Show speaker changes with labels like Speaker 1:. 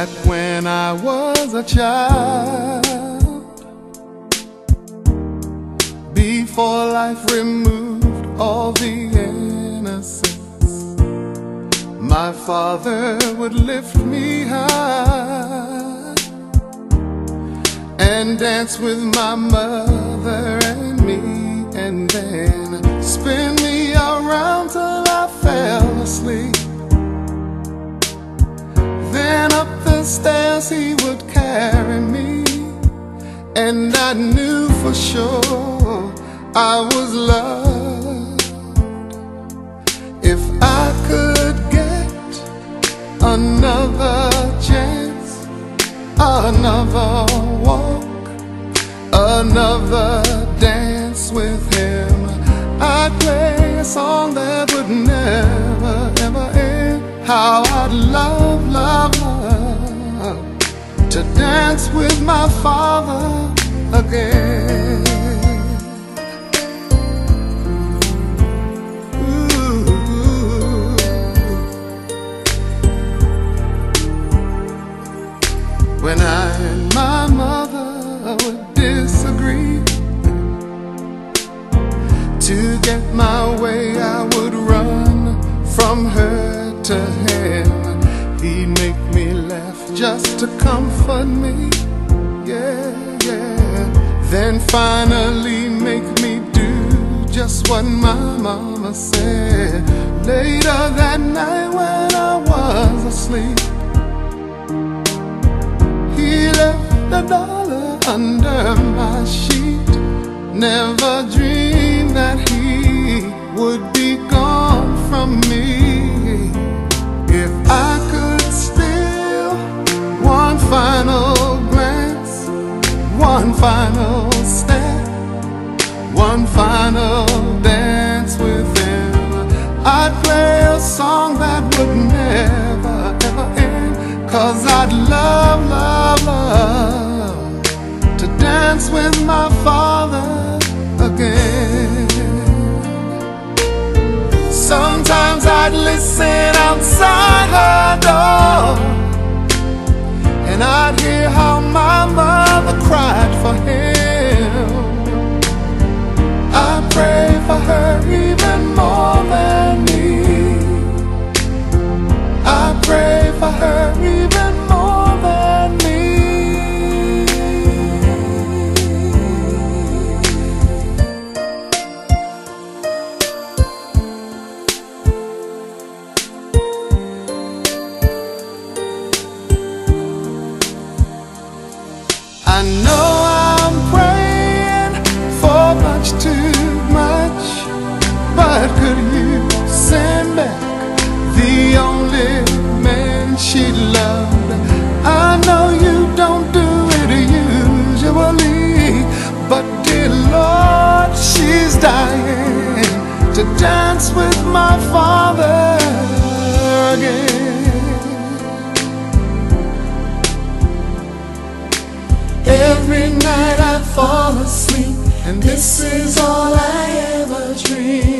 Speaker 1: Back when I was a child, before life removed all the innocence, my father would lift me high and dance with my mother and me, and then spin me around till I fell asleep. Stairs he would carry me, and I knew for sure I was loved. If I could get another chance, another walk, another dance with him, I'd play a song that would never, ever end. How I'd love, love, love to dance with my father again. When I and my mother would disagree To get my way I would run from her to him He'd make laugh just to comfort me Yeah, yeah Then finally make me do just what my mama said Later that night when I was asleep he left a dollar under my sheet. Never dreamed that he would be gone from me. Final step, one final dance with him, I'd play a song that would never, ever end. Cause I'd love, love, love to dance with my father again. Sometimes I'd listen outside her door and I'd hear how my mother cried for him. I pray I know fall asleep, and this is all I ever dream.